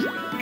Yeah.